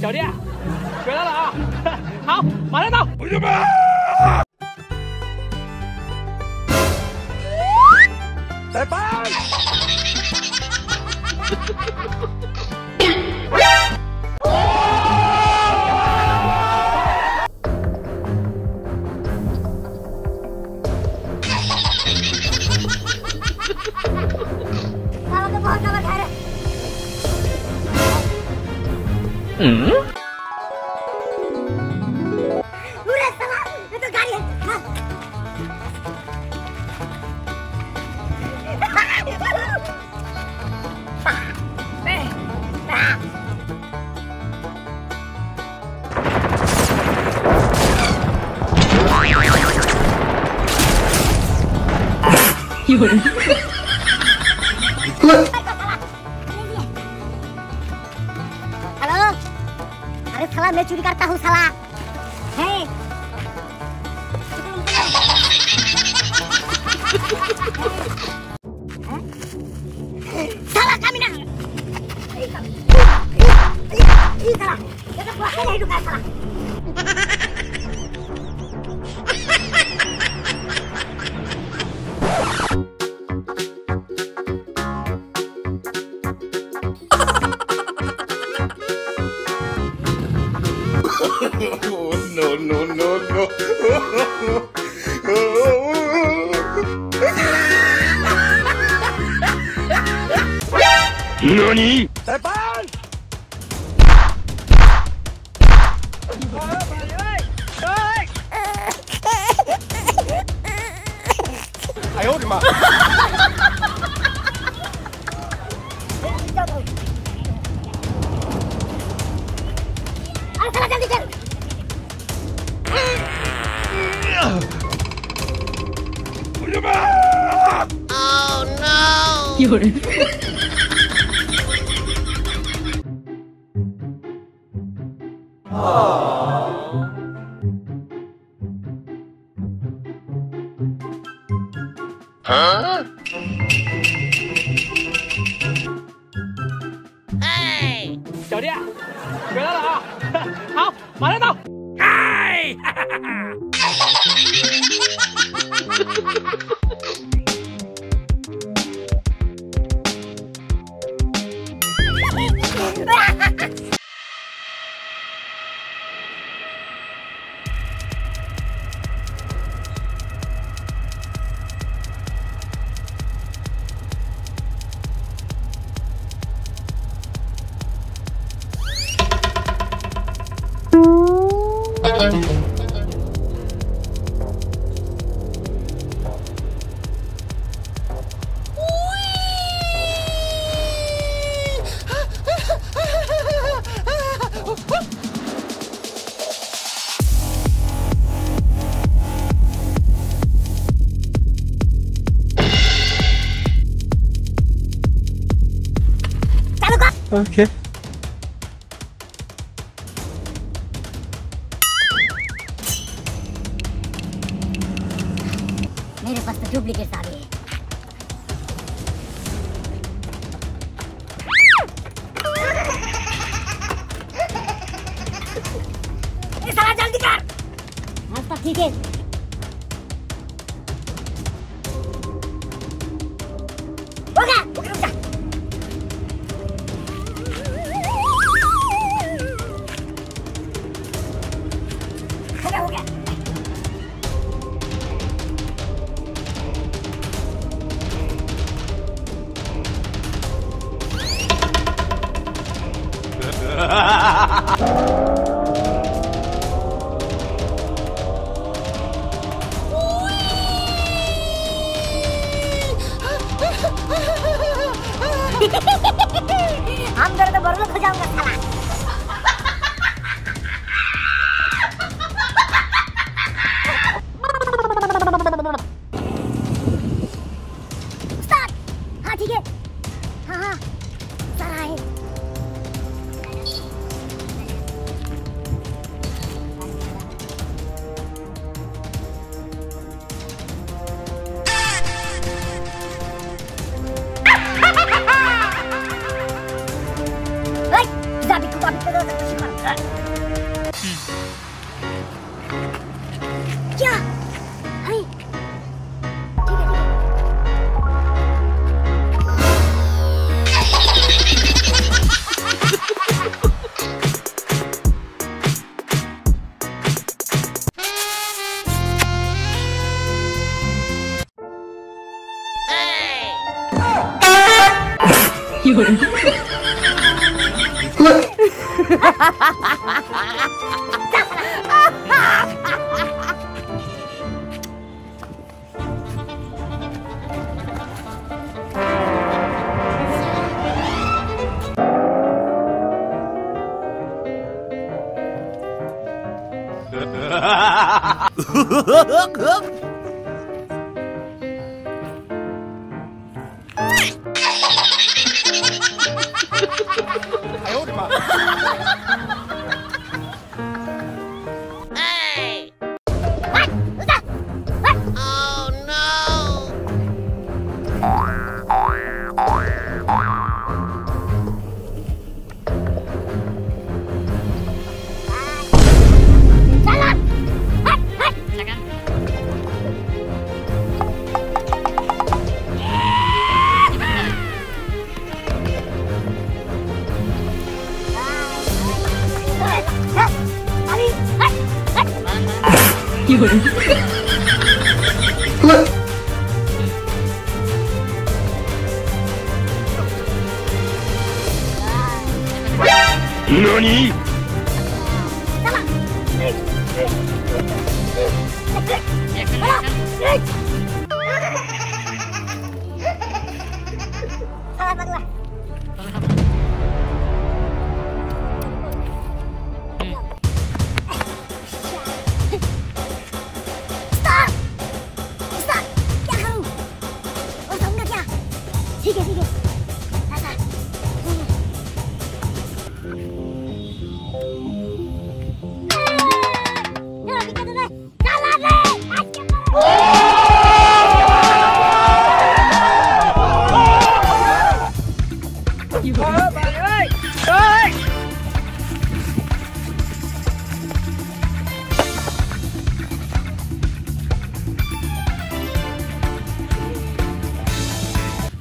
小弟，回来了啊！好，马上到。同学们，拜拜。うん。夜 अरे साला, मैं चोरी करता हूँ, साला। है साला कमीना ये साला, ये तो पूरा नहीं ढुका साला। 你。来吧哎呦我的妈。有人。चल Huh? 小弟，回来了啊！好，马上到。Okay. मेरे पास तो डुप्लीकेट आ गए जल्दी कर। हाँ, तो ठीक है। 哈哈哈哈哈哈 哎呦我的妈！何？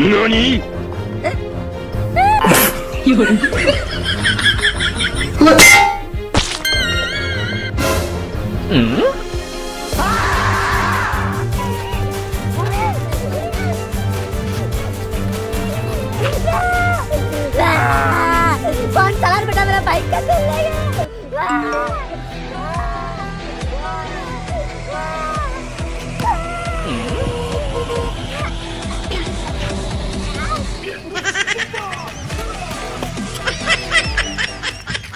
何वाह! कौन सलार बेटा मेरा बाइक का चल लेगा वाह!